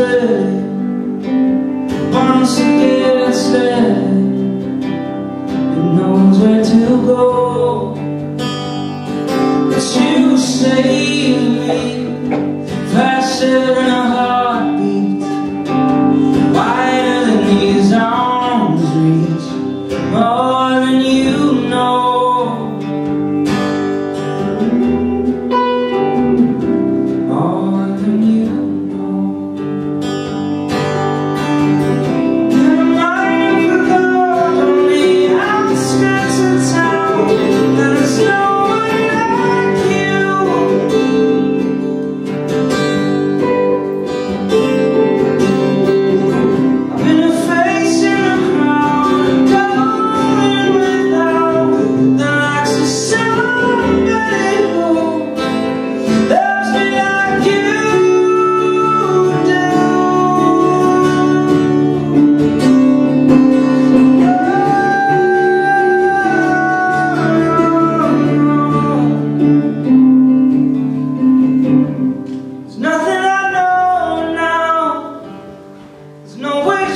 astray Once again I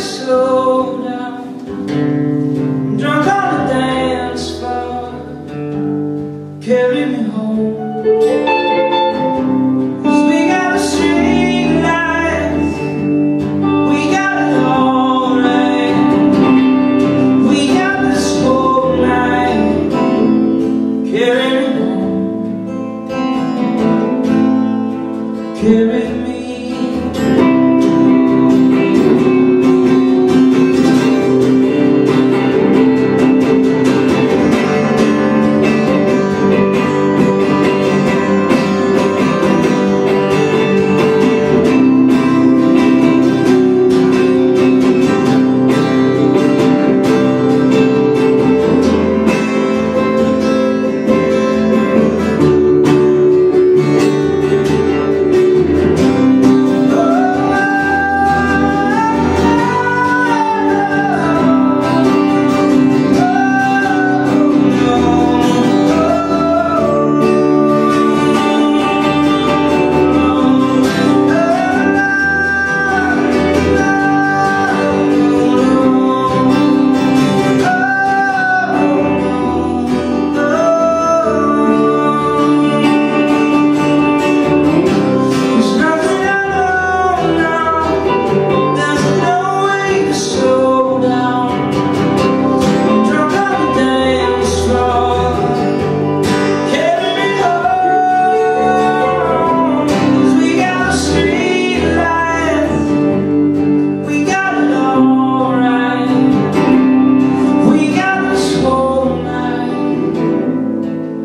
slow down.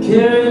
here